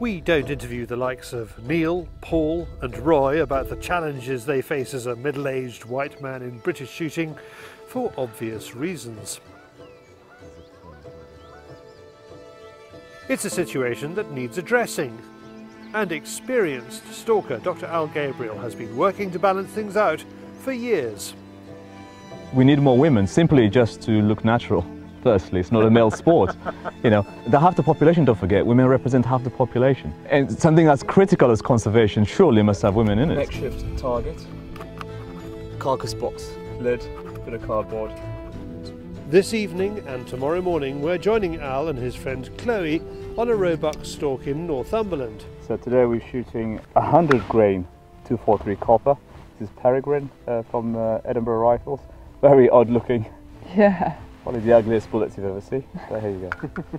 We don't interview the likes of Neil, Paul, and Roy about the challenges they face as a middle aged white man in British shooting for obvious reasons. It's a situation that needs addressing, and experienced stalker Dr. Al Gabriel has been working to balance things out for years. We need more women simply just to look natural. Firstly, it's not a male sport. You know, the half the population, don't forget, women represent half the population. And something as critical as conservation surely must have women in it. Makeshift target, carcass box, lid, bit of cardboard. This evening and tomorrow morning, we're joining Al and his friend Chloe on a roebuck stalk in Northumberland. So today we're shooting 100 grain 243 copper. This is peregrine uh, from uh, Edinburgh Rifles. Very odd looking. Yeah. Probably the ugliest bullets you've ever seen. So here you go.